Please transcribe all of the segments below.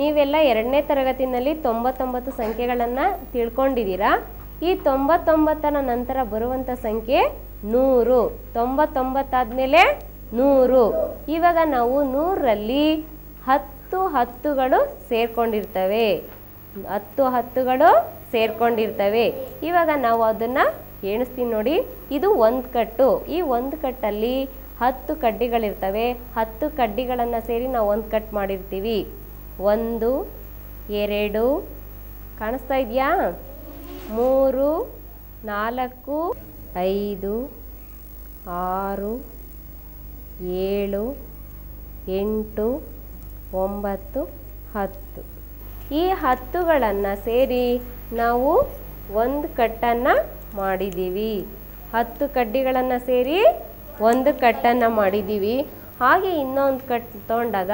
ನೀವೆಲ್ಲ ಎರಡನೇ ತರಗತಿನಲ್ಲಿ ತೊಂಬತ್ತೊಂಬತ್ತು ಸಂಖ್ಯೆಗಳನ್ನು ತಿಳ್ಕೊಂಡಿದ್ದೀರಾ? ಈ ತೊಂಬತ್ತೊಂಬತ್ತರ ನಂತರ ಬರುವಂಥ ಸಂಖ್ಯೆ ನೂರು. ತೊಂಬತ್ತೊಂಬತ್ತಾದ್ಮೇಲೆ ನೂರು. ಇವಾಗ ನಾವು ನೂರರಲ್ಲಿ ಹತ್ತು ಹತ್ತುಗಳು ಸೇರ್ಕೊಂಡಿರ್ತವೆ. ಹತ್ತು ಹತ್ತುಗಳು ಸೇರ್ಕೊಂಡಿರ್ತವೆ. ಇವಾಗ ನಾವು ಅದನ್ನು ಎಣಿಸ್ತೀನಿ ನೋಡಿ. ಇದು ಒಂದು ಕಟ್ಟು. ಈ ಒಂದು ಕಟ್ಟಲ್ಲಿ ಹತ್ತು ಕಡ್ಡಿಗಳಿರ್ತವೆ. ಹತ್ತು ಕಡ್ಡಿಗಳನ್ನು ಸೇರಿ ನಾವು ಒಂದು ಕಟ್ ಮಾಡಿರ್ತೀವಿ. ಒಂದು, ಎರಡು, ಕಾಣಿಸ್ತಾ ಇದೆಯಾ? ಮೂರು, ನಾಲ್ಕು, ಐದು, ಆರು, ಏಳು, ಎಂಟು, ಒಂಬತ್ತು, ಹತ್ತು. ಈ ಹತ್ತುಗಳನ್ನು ಸೇರಿ ನಾವು ಒಂದು ಕಟ್ಟನ್ನು ಮಾಡಿದ್ದೀವಿ. ಹತ್ತು ಕಡ್ಡಿಗಳನ್ನು ಸೇರಿ ಒಂದು ಕಟ್ಟನ್ನು ಮಾಡಿದ್ದೀವಿ. ಹಾಗೆ ಇನ್ನೊಂದು ಕಟ್ ತೊಗೊಂಡಾಗ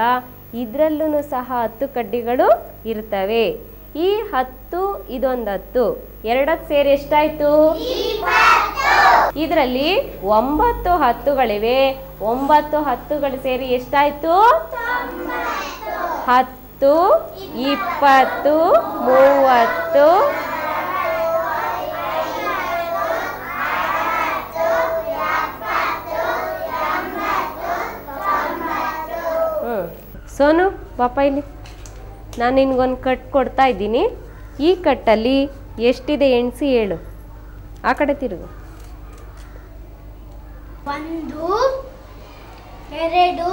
ಇದರಲ್ಲೂ ಸಹ ಹತ್ತು ಕಡ್ಡಿಗಳು ಇರ್ತವೆ. ಈ ಹತ್ತು ಇದೊಂದು ಹತ್ತು. ಎರಡಕ್ಕೆ ಸೇರಿ ಎಷ್ಟಾಯ್ತು? ಇದರಲ್ಲಿ ಒಂಬತ್ತು ಹತ್ತುಗಳಿವೆ. ಒಂಬತ್ತು ಹತ್ತುಗಳು ಸೇರಿ ಎಷ್ಟಾಯ್ತು? ಹತ್ತು ಇಪ್ಪತ್ತು ಮೂವತ್ತು ಸೋನು ಪಾಪ ಇಲ್ಲಿ ನಾನು ನಿನಗೊಂದು ಕಟ್ ಕೊಡ್ತಾ ಇದ್ದೀನಿ. ಈ ಕಟ್ಟಲ್ಲಿ ಎಷ್ಟಿದೆ ಎಣಿಸಿ ಹೇಳು. ಆ ಕಡೆ ತಿರುಗು. ಒಂದು, ಎರಡು,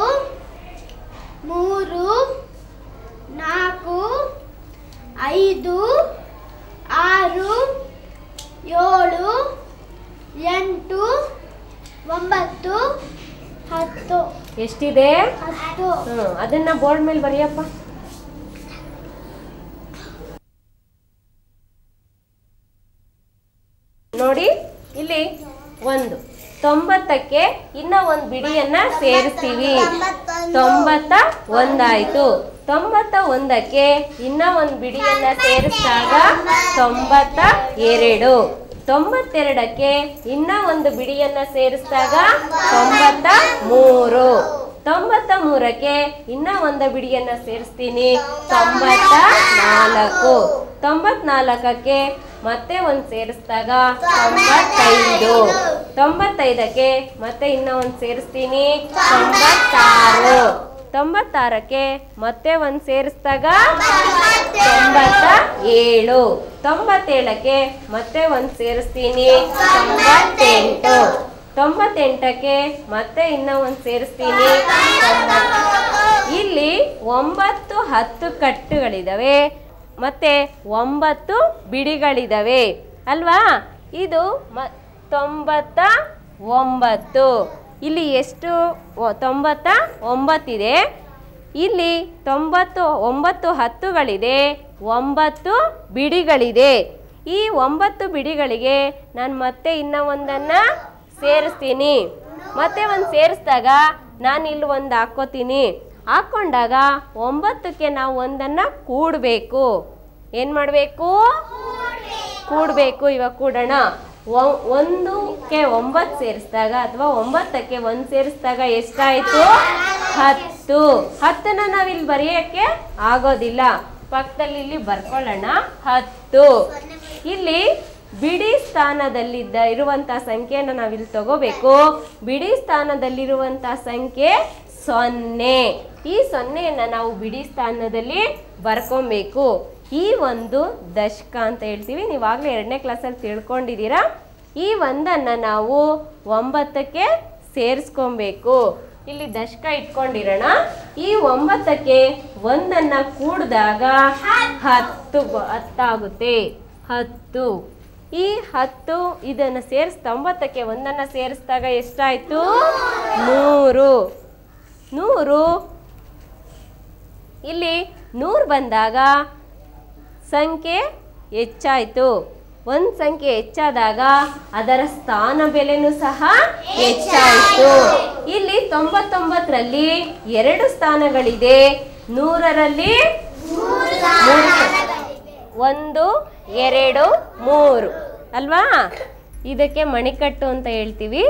ಮೂರು, ನಾಲ್ಕು, ಐದು, ಆರು, ಏಳು, ಎಂಟು, ಒಂಬತ್ತು ಹತ್ತು. ಎಷ್ಟಿದೆ? ಹತ್ತು. ಅದನ್ನು ಬೋರ್ಡ್ ಮೇಲೆ ಬರೆಯಪ್ಪ. ನೋಡಿ ಇಲ್ಲಿ ಒಂದು. ತೊಂಬತ್ತಕ್ಕೆ ಇನ್ನ ಒಂದು ಬಿಡಿಯನ್ನ ಸೇರಿಸ್ತೀವಿ. ತೊಂಬತ್ತ ಒಂದಾಯ್ತು. ತೊಂಬತ್ತ ಒಂದಕ್ಕೆ ಇನ್ನ ಒಂದು ಬಿಡಿಯನ್ನ ಸೇರಿಸಿದಾಗ ತೊಂಬತ್ತ ಎರಡು. ತೊಂಬತ್ತೆರಡಕ್ಕೆ ಇನ್ನ ಒಂದು ಬಿಡಿಯನ್ನ ಸೇರಿಸಿದಾಗ ತೊಂಬತ್ತ ಮೂರು ತೊಂಬತ್ತ ಮೂರಕ್ಕೆ ಇನ್ನ ಒಂದು ಬಿಡಿಯನ್ನ ಸೇರಿಸ್ತೀನಿ. ತೊಂಬತ್ತ ನಾಲ್ಕು ತೊಂಬತ್ನಾಲ್ಕಕ್ಕೆ ಮತ್ತೆ ಒಂದು ಸೇರಿಸಿದಾಗ ತೊಂಬತ್ತೈದು. ತೊಂಬತ್ತೈದಕ್ಕೆ ಮತ್ತೆ ಇನ್ನ ಒಂದು ಸೇರಿಸ್ತೀನಿ. ತೊಂಬತ್ತಾರು. ತೊಂಬತ್ತಾರಕ್ಕೆ ಮತ್ತೆ ಒಂದು ಸೇರಿಸಿದಾಗ ತೊಂಬತ್ತ ಏಳು ತೊಂಬತ್ತೇಳಕ್ಕೆ ಮತ್ತೆ ಒಂದು ಸೇರಿಸ್ತೀನಿ. ತೊಂಬತ್ತೆಂಟು. ತೊಂಬತ್ತೆಂಟಕ್ಕೆ ಮತ್ತೆ ಇನ್ನ ಒಂದು ಸೇರಿಸ್ತೀನಿ. ಇಲ್ಲಿ ಒಂಬತ್ತು ಹತ್ತು ಕಟ್ಟುಗಳಿದಾವೆ, ಮತ್ತೆ ಒಂಬತ್ತು ಬಿಡಿಗಳಿದಾವೆ. ಅಲ್ವಾ? ಇದು ಮ ತೊಂಬತ್ತ ಒಂಬತ್ತು. ಇಲ್ಲಿ ಎಷ್ಟು? ತೊಂಬತ್ತ ಒಂಬತ್ತಿದೆ. ಇಲ್ಲಿ ತೊಂಬತ್ತು ಒಂಬತ್ತು ಹತ್ತುಗಳಿದೆ ಒಂಬತ್ತು ಬಿಡಿಗಳಿದೆ. ಈ ಒಂಬತ್ತು ಬಿಡಿಗಳಿಗೆ ನಾನು ಮತ್ತೆ ಇನ್ನೂ ಒಂದನ್ನು ಸೇರಿಸ್ತೀನಿ. ಮತ್ತೆ ಒಂದು ಸೇರಿಸಿದಾಗ ನಾನು ಇಲ್ಲಿ ಒಂದು ಹಾಕ್ಕೋತೀನಿ. ಹಾಕ್ಕೊಂಡಾಗ ಒಂಬತ್ತಕ್ಕೆ ನಾವು ಒಂದನ್ನು ಕೂಡಬೇಕು. ಏನು ಮಾಡಬೇಕು? ಕೂಡಬೇಕು ಇವಾಗ ಕೂಡೋಣ. ಒಂದಕ್ಕೆ ಒಂಬತ್ತು ಸೇರಿಸಿದಾಗ ಅಥವಾ ಒಂಬತ್ತಕ್ಕೆ ಒಂದು ಸೇರಿಸಿದಾಗ ಎಷ್ಟಾಯಿತು? ಹತ್ತು. ಹತ್ತನ್ನ ನಾವಿಲ್ಲಿ ಬರೆಯೋಕ್ಕೆ ಆಗೋದಿಲ್ಲ. ಪಕ್ಕದಲ್ಲಿ ಇಲ್ಲಿ ಬರ್ಕೊಳ್ಳೋಣ. ಹತ್ತು. ಇಲ್ಲಿ ಬಿಡಿ ಸ್ಥಾನದಲ್ಲಿದ್ದ, ಇರುವಂಥ ಸಂಖ್ಯೆಯನ್ನು ನಾವಿಲ್ಲಿ ತಗೋಬೇಕು. ಬಿಡಿ ಸ್ಥಾನದಲ್ಲಿರುವಂಥ ಸಂಖ್ಯೆ ಸೊನ್ನೆ. ಈ ಸೊನ್ನೆಯನ್ನು ನಾವು ಬಿಡಿ ಸ್ಥಾನದಲ್ಲಿ ಬರ್ಕೊಬೇಕು. ಈ ಒಂದು ದಶಕ ಅಂತ ಹೇಳ್ತೀವಿ. ನೀವಾಗಲೇ ಎರಡನೇ ಕ್ಲಾಸಲ್ಲಿ ತಿಳ್ಕೊಂಡಿದ್ದೀರಾ? ಈ ಒಂದನ್ನು ನಾವು ಒಂಬತ್ತಕ್ಕೆ ಸೇರಿಸ್ಕೊಬೇಕು. ಇಲ್ಲಿ ದಶಕ ಇಟ್ಕೊಂಡಿರೋಣ. ಈ ಒಂಬತ್ತಕ್ಕೆ ಒಂದನ್ನು ಕೂಡಿದಾಗ ಹತ್ತು ಹತ್ತಾಗುತ್ತೆ ಹತ್ತು ಈ ಹತ್ತು ಇದನ್ನು ಸೇರಿಸ್ ತೊಂಬತ್ತಕ್ಕೆ ಒಂದನ್ನು ಸೇರಿಸಿದಾಗ ಎಷ್ಟಾಯಿತು? ನೂರು. ನೂರು. ಇಲ್ಲಿ ನೂರು ಬಂದಾಗ ಸಂಖ್ಯೆ ಹೆಚ್ಚಾಯಿತು. ಒಂದು ಸಂಖ್ಯೆ ಹೆಚ್ಚಾದಾಗ ಅದರ ಸ್ಥಾನ ಬೆಲೆನೂ ಸಹ ಹೆಚ್ಚಾಯಿತು. ಇಲ್ಲಿ ತೊಂಬತ್ತೊಂಬತ್ತರಲ್ಲಿ ಎರಡು ಸ್ಥಾನಗಳಿದೆ. ನೂರರಲ್ಲಿ. ಒಂದು, ಎರಡು, ಮೂರು. ಅಲ್ವಾ? ಇದಕ್ಕೆ ಮಣಿಕಟ್ಟು ಅಂತ ಹೇಳ್ತೀವಿ.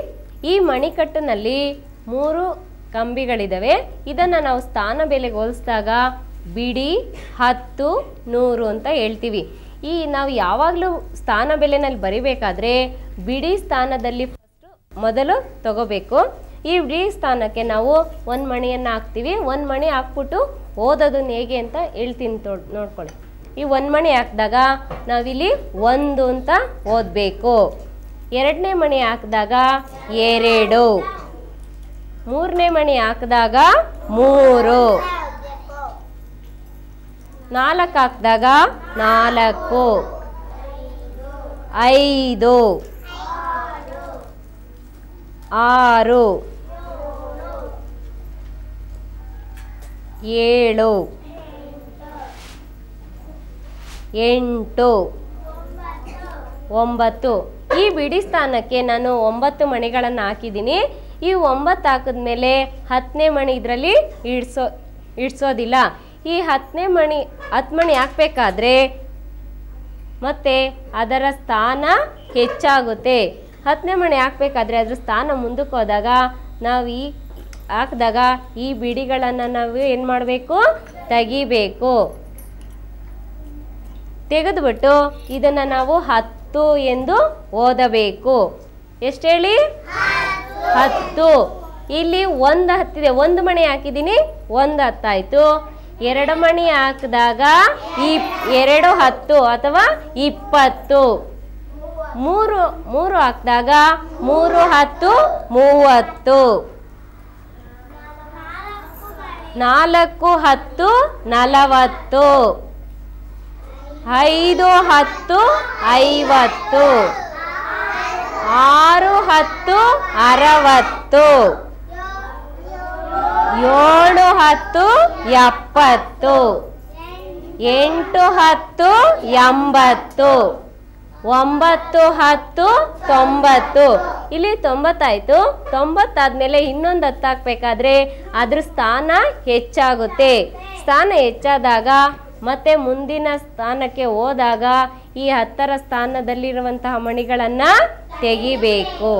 ಈ ಮಣಿಕಟ್ಟಿನಲ್ಲಿ ಮೂರು ಕಂಬಿಗಳಿದ್ದಾವೆ ಇದನ್ನು ನಾವು ಸ್ಥಾನ ಬೆಲೆಗೆ ಹೋಲಿಸಿದಾಗ ಬಿಡಿ ಹತ್ತು ನೂರು ಅಂತ ಹೇಳ್ತೀವಿ. ಈ ನಾವು ಯಾವಾಗಲೂ ಸ್ಥಾನ ಬೆಲೆನಲ್ಲಿ ಬರಿಬೇಕಾದ್ರೆ ಬಿಡಿ ಸ್ಥಾನದಲ್ಲಿ ಫಸ್ಟು ಮೊದಲು ತಗೋಬೇಕು. ಈ ಬಿಡಿ ಸ್ಥಾನಕ್ಕೆ ನಾವು ಒಂದು ಮಣಿಯನ್ನು ಹಾಕ್ತೀವಿ. ಒಂದು ಮಣಿ ಹಾಕ್ಬಿಟ್ಟು ಓದೋದನ್ನು ಹೇಗೆ ಅಂತ ಹೇಳ್ತೀನಿ ತೋ ನೋಡ್ಕೊಳ್ಳಿ. ಈ ಒಂದು ಮಣಿ ಹಾಕಿದಾಗ ನಾವಿಲ್ಲಿ ಒಂದು ಅಂತ ಓದಬೇಕು. ಎರಡನೇ ಮಣಿ ಹಾಕಿದಾಗ ಎರಡು ಮೂರನೇ ಮಣಿ ಹಾಕಿದಾಗ ಮೂರು. ನಾಲ್ಕು ಹಾಕಿದಾಗ ನಾಲ್ಕು. ಐದು. ಆರು. ಏಳು. ಎಂಟು. ಒಂಬತ್ತು. ಈ ಬಿಡಿ ಸ್ಥಾನಕ್ಕೆ ನಾನು ಒಂಬತ್ತು ಮಣಿಗಳನ್ನು ಹಾಕಿದ್ದೀನಿ. ಈ ಒಂಬತ್ತು ಹಾಕಿದ್ಮೇಲೆ ಹತ್ತನೇ ಮಣಿ ಇದರಲ್ಲಿ ಇಡ್ಸೋ ಇಡ್ಸೋದಿಲ್ಲ. ಈ ಹತ್ತನೇ ಮಣಿ, ಹತ್ತು ಮಣಿ ಹಾಕ್ಬೇಕಾದ್ರೆ ಮತ್ತೆ ಅದರ ಸ್ಥಾನ ಹೆಚ್ಚಾಗುತ್ತೆ. ಹತ್ತನೇ ಮಣಿ ಹಾಕ್ಬೇಕಾದ್ರೆ ಅದರ ಸ್ಥಾನ ಮುಂದಕ್ಕೆ ಹೋದಾಗ ನಾವು ಈ ಹಾಕಿದಾಗ ಈ ಬಿಡಿಗಳನ್ನು ನಾವು ಏನು ಮಾಡಬೇಕು? ತೆಗಿಬೇಕು. ತೆಗೆದುಬಿಟ್ಟು ಇದನ್ನು ನಾವು ಹತ್ತು ಎಂದು ಓದಬೇಕು. ಎಷ್ಟು ಹೇಳಿ? ಹತ್ತು. ಇಲ್ಲಿ ಒಂದು ಹತ್ತಿದೆ. ಒಂದು ಮಣಿ ಹಾಕಿದ್ದೀನಿ. ಒಂದು ಹತ್ತಾಯ್ತು. ಎರಡು ಮಣಿ ಹಾಕಿದಾಗ ಇಪ್, ಎರಡು ಹತ್ತು ಅಥವಾ ಇಪ್ಪತ್ತು. ಮೂರು ಮೂರು ಹಾಕಿದಾಗ ಮೂರು ಹತ್ತು, ಮೂವತ್ತು. ನಾಲ್ಕು ಹತ್ತು, ನಲವತ್ತು. ಐದು ಹತ್ತು, ಐವತ್ತು. ಆರು ಹತ್ತು, ಅರವತ್ತು. ಏಳು ಹತ್ತು ಎಪ್ಪತ್ತು. ಎಂಟು ಹತ್ತು ಎಂಬತ್ತು. ಒಂಬತ್ತು ಹತ್ತು ತೊಂಬತ್ತು. ಇಲ್ಲಿ ತೊಂಬತ್ತಾಯ್ತು. ತೊಂಬತ್ತಾದ್ಮೇಲೆ ಇನ್ನೊಂದು ಹತ್ತು ಹಾಕ್ಬೇಕಾದ್ರೆ ಅದ್ರ ಸ್ಥಾನ ಹೆಚ್ಚಾಗುತ್ತೆ. ಸ್ಥಾನ ಹೆಚ್ಚಾದಾಗ ಮತ್ತೆ ಮುಂದಿನ ಸ್ಥಾನಕ್ಕೆ ಹೋದಾಗ ಈ ಹತ್ತರ ಸ್ಥಾನದಲ್ಲಿರುವಂತಹ ಮಣಿಗಳನ್ನು ತೆಗಿಬೇಕು.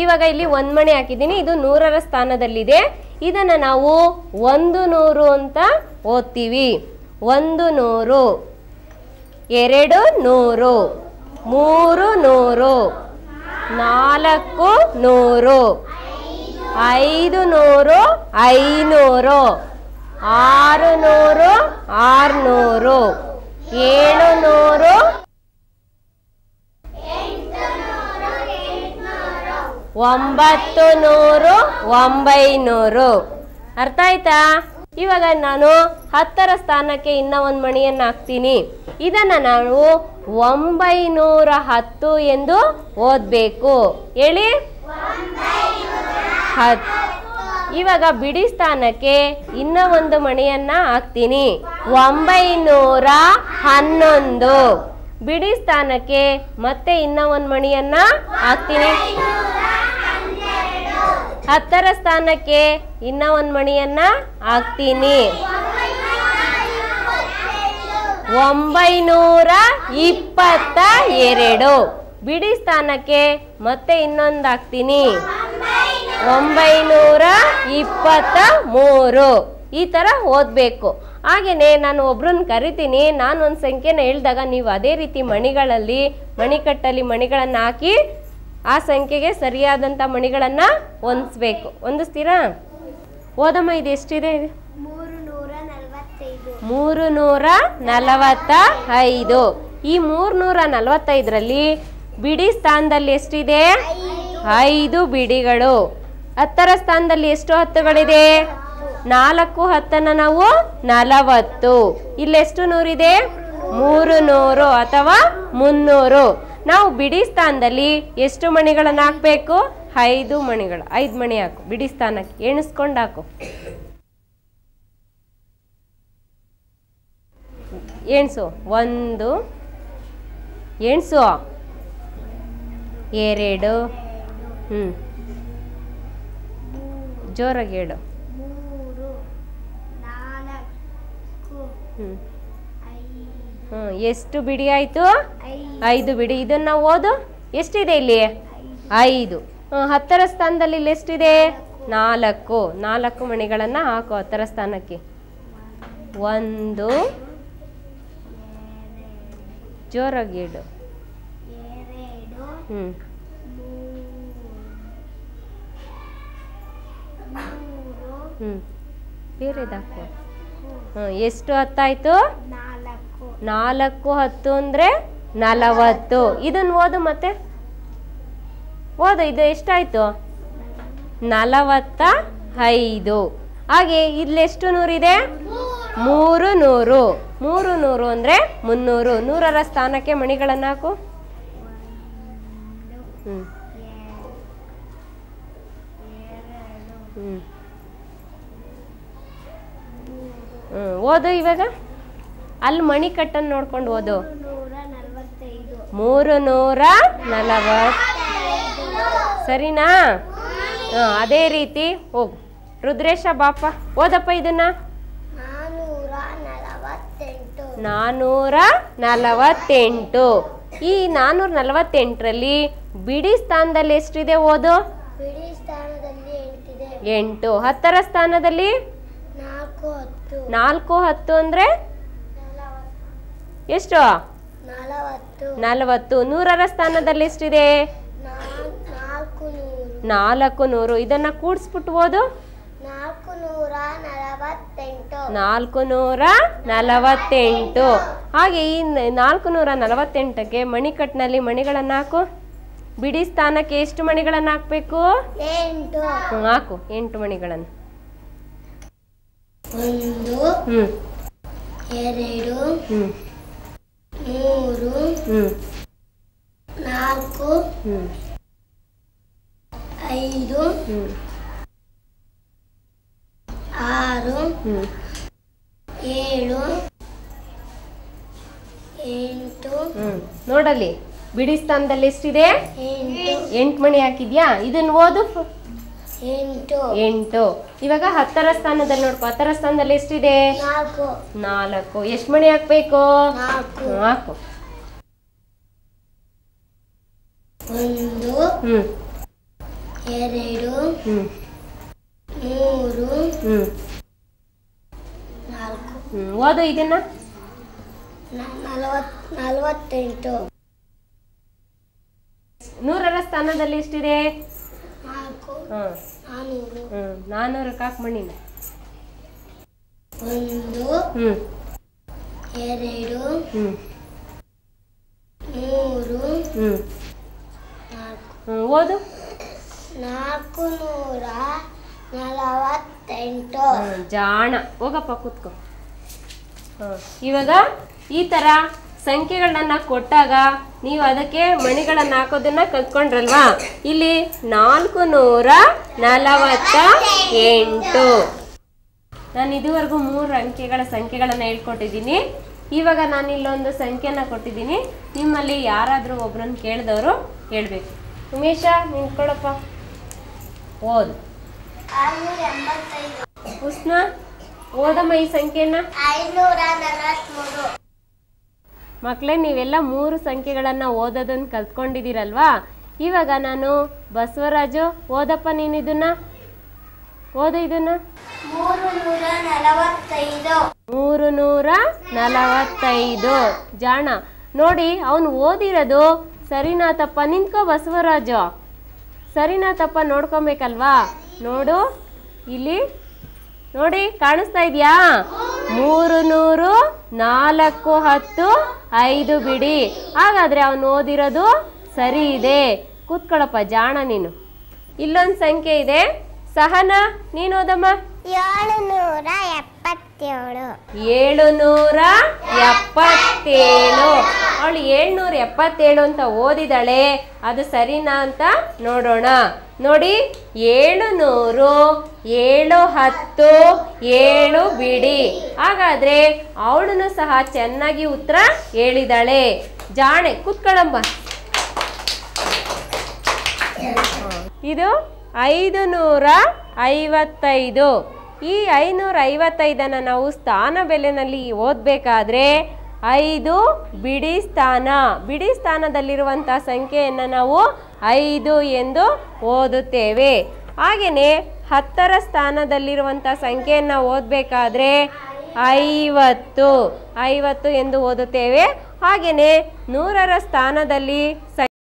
ಇವಾಗ ಇಲ್ಲಿ ಒಂದ್ ಮಣೆ ಹಾಕಿದ್ದೀನಿ, ಇದು ನೂರರ ಸ್ಥಾನದಲ್ಲಿದೆ. ಇದನ್ನ ನಾವು ಒಂದು ನೂರು ಅಂತ ಓದ್ತೀವಿ. ಒಂದು ನೂರು, ಎರಡು ನೂರು, ಮೂರು ನೂರು, ನಾಲ್ಕು ನೂರು, ಐದು ನೂರು, ಐನೂರು, ಆರು ನೂರು, ಆರುನೂರು, ಏಳು ನೂರು ಒಂಬತ್ತು ನೂರು ಒಂಬೈನೂರು. ಅರ್ಥ ಆಯ್ತಾ? ಇವಾಗ ನಾನು ಹತ್ತರ ಸ್ಥಾನಕ್ಕೆ ಇನ್ನ ಒಂದು ಮಣಿಯನ್ನು ಹಾಕ್ತೀನಿ. ಇದನ್ನು ನಾವು ಒಂಬೈನೂರ ಹತ್ತು ಎಂದು ಓದಬೇಕು. ಹೇಳಿ? ಇವಾಗ ಬಿಡಿ ಸ್ಥಾನಕ್ಕೆ ಇನ್ನ ಒಂದು ಮಣಿಯನ್ನ ಹಾಕ್ತೀನಿ. ಒಂಬೈನೂರ ಹನ್ನೊಂದು. ಬಿಡಿ ಸ್ಥಾನಕ್ಕೆ ಮತ್ತೆ ಇನ್ನ ಒಂದು ಮಣಿಯನ್ನ ಹಾಕ್ತೀನಿ. ಹತ್ತರ ಸ್ಥಾನಕ್ಕೆ ಇನ್ನ ಒಂದು ಮಣಿಯನ್ನ ಹಾಕ್ತೀನಿ. ಒಂಬೈನೂರ ಇಪ್ಪತ್ತ ಎರಡು. ಬಿಡಿ ಸ್ಥಾನಕ್ಕೆ ಮತ್ತೆ ಇನ್ನೊಂದು ಹಾಕ್ತೀನಿ. ಒಂಬೈನೂರ ಇಪ್ಪತ್ತ ಮೂರು. ಈ ಥರ ಓದಬೇಕು. ಹಾಗೆಯೇ ನಾನು ಒಬ್ರನ್ನ ಕರಿತೀನಿ ನಾನು ಒಂದು ಸಂಖ್ಯೆನ ಹೇಳಿದಾಗ ನೀವು ಅದೇ ರೀತಿ ಮಣಿಗಳಲ್ಲಿ ಮಣಿಕಟ್ಟಲ್ಲಿ ಮಣಿಗಳನ್ನು ಹಾಕಿ ಆ ಸಂಖ್ಯೆಗೆ ಸರಿಯಾದಂಥ ಮಣಿಗಳನ್ನು ಹೊಂದಿಸ್ಬೇಕು. ಹೊಂದಿಸ್ತೀರಾ ಓದಮ್ಮ ಇದು ಎಷ್ಟಿದೆ? ಮೂರು ನೂರ ನಲವತ್ತ ಐದು ಈ ಮೂರ್ನೂರ ನಲವತ್ತೈದರಲ್ಲಿ ಬಿಡಿ ಸ್ಥಾನದಲ್ಲಿ ಎಷ್ಟಿದೆ? ಐದು ಬಿಡಿಗಳು. ಹತ್ತರ ಸ್ಥಾನದಲ್ಲಿ ಎಷ್ಟು ಹತ್ತುಗಳಿದೆ? ನಾಲ್ಕು ಹತ್ತನ್ನು ನಾವು ನಲವತ್ತು. ಇಲ್ಲೆಷ್ಟು ನೂರಿದೆ? ಮೂರು ನೂರು ಅಥವಾ ಮುನ್ನೂರು. ನಾವು ಬಿಡಿ ಸ್ಥಾನದಲ್ಲಿ ಎಷ್ಟು ಮಣಿಗಳನ್ನು ಹಾಕಬೇಕು? ಐದು ಮಣಿಗಳು. ಐದು ಮಣಿ ಹಾಕು. ಬಿಡಿ ಸ್ಥಾನಕ್ಕೆ ಎಣಿಸ್ಕೊಂಡು ಹಾಕು. ಎಣಿಸು. ಒಂದು, ಎಣಿಸು. ಎರಡು ಹ್ಞೂ ಜೋರಾಗಿ ಹೇಳು ಮೂರು ನಾಲ್ಕು ಹ್ಞೂ ಐದು ಹ್ಞೂ ಎಷ್ಟು ಬಿಡಿ ಆಯಿತು? ಐದು. ಬಿಡಿ. ಇದನ್ನು ಓದು. ಎಷ್ಟಿದೆ ಇಲ್ಲಿ? ಐದು. ಹತ್ತರ ಸ್ಥಾನದಲ್ಲಿ ಇಲ್ಲಿ ಎಷ್ಟಿದೆ? ನಾಲ್ಕು. ನಾಲ್ಕು. ಮಣಿಗಳನ್ನು ಹಾಕು ಹತ್ತರ ಸ್ಥಾನಕ್ಕೆ. ಒಂದು. ಜೋರಾಗಿ ಇಡು ಹ್ಮ್. ಹ್ಞೂ ಹ್ಞೂ ಬೇರೆದಾಕು. ಎಷ್ಟು ಹತ್ತಾಯ್ತು? ನಾಲ್ಕು. ಹತ್ತು ಅಂದರೆ ನಲವತ್ತು. ಇದನ್ನು ಓದು ಮತ್ತೆ. ಓದು ಇದು ಎಷ್ಟಾಯ್ತು? ನಲವತ್ತ ಐದು. ಹಾಗೆ ಇಲ್ಲೆಷ್ಟು ನೂರಿದೆ ಮೂರು ನೂರು. ಮೂರು ನೂರು ಅಂದರೆ ಮುನ್ನೂರು. ನೂರರ ಸ್ಥಾನಕ್ಕೆ ಮಣಿಗಳನ್ನು ಹಾಕು. ಹ್ಞೂ ಹ್ಞೂ ಹ್ಞೂ ಓದು ಇವಾಗ? ಅಲ್ಲಿ ಮಣಿ ಕಟ್ಟನ್ನು ನೋಡ್ಕೊಂಡು ಓದು. ಮೂರು ನೂರ ನಲವತ್ತು ಸರಿನಾ? ಹಾಂ ಅದೇ ರೀತಿ ಹೋಗು. ರುದ್ರೇಶ ಬಾಪ ಓದಪ್ಪ ಇದನ್ನ. ನಾನೂರ ನಲವತ್ತೆಂಟು. ನಾನ್ನೂರ ನಲವತ್ತೆಂಟು ಈ ನಾನ್ನೂರ ನಲವತ್ತೆಂಟರಲ್ಲಿ ಬಿಡಿ ಸ್ಥಾನದಲ್ಲಿ ಎಷ್ಟಿದೆ ಓದು? ಎಂಟು. ಹತ್ತರ ಸ್ಥಾನದಲ್ಲಿ? ನಾಲ್ಕು ಹತ್ತು ಅಂದ್ರೆ? ಎಷ್ಟು? ನಲವತ್ತು. ನೂರರ ಸ್ಥಾನದಲ್ಲಿ ಎಷ್ಟಿದೆ? ನಾಲ್ಕು ನೂರು. ಇದನ್ನ ಕೂಡಿಸ್ಬಿಟ್ಟು ಓದು. ನಾಲ್ಕು ನೂರ ನಲವತ್ತೆಂಟು. ಹಾಗೆ ಈ ನಾಲ್ಕು ನೂರ ನಲವತ್ತೆಂಟಕ್ಕೆ ಮಣಿಕಟ್ಟಿನಲ್ಲಿ ಮಣಿಗಳನ್ನು ಹಾಕು. ಬಿಡಿ ಸ್ಥಾನಕ್ಕೆ ಎಷ್ಟು ಮಣಿಗಳನ್ನು ಹಾಕಬೇಕು? ಹಾಕು. ಎಂಟು ಮಣಿಗಳನ್ನು. ಒಂದು ಎರಡು ಮೂರು ನಾಲ್ಕು ಐದು ಆರು ಏಳು ಎಂಟು ನೋಡಲಿ ನೋಡಲ್ಲಿ ಬಿಡಿ ಸ್ಥಾನದಲ್ಲಿ ಎಷ್ಟಿದೆ? ಎಂಟು. ಎಂಟು ಮಣಿ ಹಾಕಿದ್ಯಾ? ಇದನ್ನು ಓದು. ಎಂಟು. ಎಂಟು. ಇವಾಗ ಹತ್ತರ ಸ್ಥಾನದಲ್ಲಿ ನೋಡ್ಕೊ. ಹತ್ತರ ಸ್ಥಾನದಲ್ಲಿ ಎಷ್ಟಿದೆ? ನಾಲ್ಕು. ಎಷ್ಟು ಮಣಿ ಹಾಕ್ಬೇಕು? ನಾಲ್ಕು. ಹ್ಮ್, ಹಾಕು ಒಂದು. ಹ್ಮ್. ಎರಡು. ಹ್ಮ್. ಮೂರು. ಹ್ಮ್. ನಾಲ್ಕು. ಹ್ಮ್. ಓದು ಇದನ್ನ. ನಲವತ್ತೆಂಟು. ನೂರರ ಸ್ಥಾನದಲ್ಲಿ ಎಷ್ಟಿದೆ? ನಾಲ್ಕು. ಹ್ಮ್ ನಾನ್ನೂರಕ್ಕೆ ಮಣ್ಣಿನ. ಮಣಿನ ಒಂದು ಹ್ಞೂ ಎರಡು ಮೂರು ಹ್ಞೂ ಹ್ಞೂ ಓದು. ನಾಲ್ಕು ನೂರ ನಲವತ್ತೆಂಟು. ಜಾಣ. ಹೋಗಪ್ಪ ಕೂತ್ಕೊ. ಹ್ಮ್. ಇವಾಗ ಈ ತರ ಸಂಖ್ಯೆಗಳನ್ನ ಕೊಟ್ಟಾಗ ನೀವು ಅದಕ್ಕೆ ಮಣಿಗಳನ್ನ ಹಾಕೋದನ್ನ ಕಲ್ತ್ಕೊಂಡ್ರಲ್ವಾ? ಇಲ್ಲಿ ನಾಲ್ಕು ನೂರ ನಲವತ್ತ ಎಂಟು ನಾನು ಇದುವರೆಗೂ ಮೂರು ಅಂಕೆಗಳ ಸಂಖ್ಯೆಗಳನ್ನು ಹೇಳ್ಕೊಟ್ಟಿದ್ದೀನಿ. ಇವಾಗ ನಾನು ಇಲ್ಲೊಂದು ಸಂಖ್ಯೆನ ಕೊಟ್ಟಿದ್ದೀನಿ. ನಿಮ್ಮಲ್ಲಿ ಯಾರಾದರೂ ಒಬ್ರನ್ನ ಕೇಳಿದವರು ಹೇಳ್ಬೇಕು. ಉಮೇಶ ನಿಂತ್ಕೊಳ್ಳಪ್ಪ ಓದು. ಉಷ್ಣ, ಓದಮ್ಮ ಈ ಸಂಖ್ಯೆನ ಮಕ್ಕಳೇ ನೀವೆಲ್ಲ ಮೂರು ಸಂಖ್ಯೆಗಳನ್ನು ಓದೋದನ್ನು ಕಲ್ತ್ಕೊಂಡಿದ್ದೀರಲ್ವಾ? ಇವಾಗ ನಾನು ಬಸವರಾಜು ಓದಪ್ಪ ನೀನು ಇದನ್ನ? ಓದು ಇದನ್ನ. ಮೂರು ನೂರ ನಲವತ್ತೈದು ಮೂರು ನೂರ ನಲವತ್ತೈದು ಜಾಣ. ನೋಡಿ ಅವನು ಓದಿರೋದು ಸರಿನಾ ತಪ್ಪ ನಿಂತ್ಕೋ ಬಸವರಾಜು. ಸರಿನಾ ತಪ್ಪ ನೋಡ್ಕೊಬೇಕಲ್ವಾ? ನೋಡು. ಇಲ್ಲಿ ನೋಡಿ ಕಾಣಿಸ್ತಾ ಇದೆಯಾ? ಮೂರು ನೂರು ನಾಲ್ಕು ಹತ್ತು ಐದು ಬಿಡಿ. ಹಾಗಾದ್ರೆ ಅವನು ಓದಿರೋದು ಸರಿ ಇದೆ. ಕೂತ್ಕೊಳ್ಳಪ್ಪ ಜಾಣ ನೀನು. ಇಲ್ಲೊಂದು ಸಂಖ್ಯೆ ಇದೆ. ಸಹನ ನೀನು ಓದಮ್ಮ. ಏಳು ನೂರ ಎಪ್ಪತ್ತೇಳು. ಏಳು ನೂರ ಎಪ್ಪತ್ತೇಳು. ಅವಳು ಏಳ್ನೂರ ಎಪ್ಪತ್ತೇಳು ಅಂತ ಓದಿದಾಳೆ, ಅದು ಸರಿನಾ ಅಂತ ನೋಡೋಣ. ನೋಡಿ ಏಳು ನೂರು ಏಳು ಹತ್ತು, ಏಳು ಬಿಡಿ. ಹಾಗಾದ್ರೆ ಅವಳನ್ನು ಸಹ ಚೆನ್ನಾಗಿ ಉತ್ತರ ಹೇಳಿದಾಳೆ. ಜಾಣೆ ಕುತ್ಕೊಳ್ಳಮ್ಮ ಇದು ಐದು ನೂರ ಐವತ್ತೈದು. ಈ ಐನೂರ ಐವತ್ತೈದನ್ನು ನಾವು ಸ್ಥಾನ ಬೆಲೆನಲ್ಲಿ ಓದಬೇಕಾದ್ರೆ ಐದು ಬಿಡಿ ಸ್ಥಾನ. ಬಿಡಿ ಸ್ಥಾನದಲ್ಲಿರುವಂಥ ಸಂಖ್ಯೆಯನ್ನು ನಾವು ಐದು ಎಂದು ಓದುತ್ತೇವೆ. ಹಾಗೆಯೇ ಹತ್ತರ ಸ್ಥಾನದಲ್ಲಿರುವಂಥ ಸಂಖ್ಯೆಯನ್ನು ಓದಬೇಕಾದ್ರೆ ಐವತ್ತು. ಐವತ್ತು ಎಂದು ಓದುತ್ತೇವೆ. ಹಾಗೆಯೇ ನೂರರ ಸ್ಥಾನದಲ್ಲಿ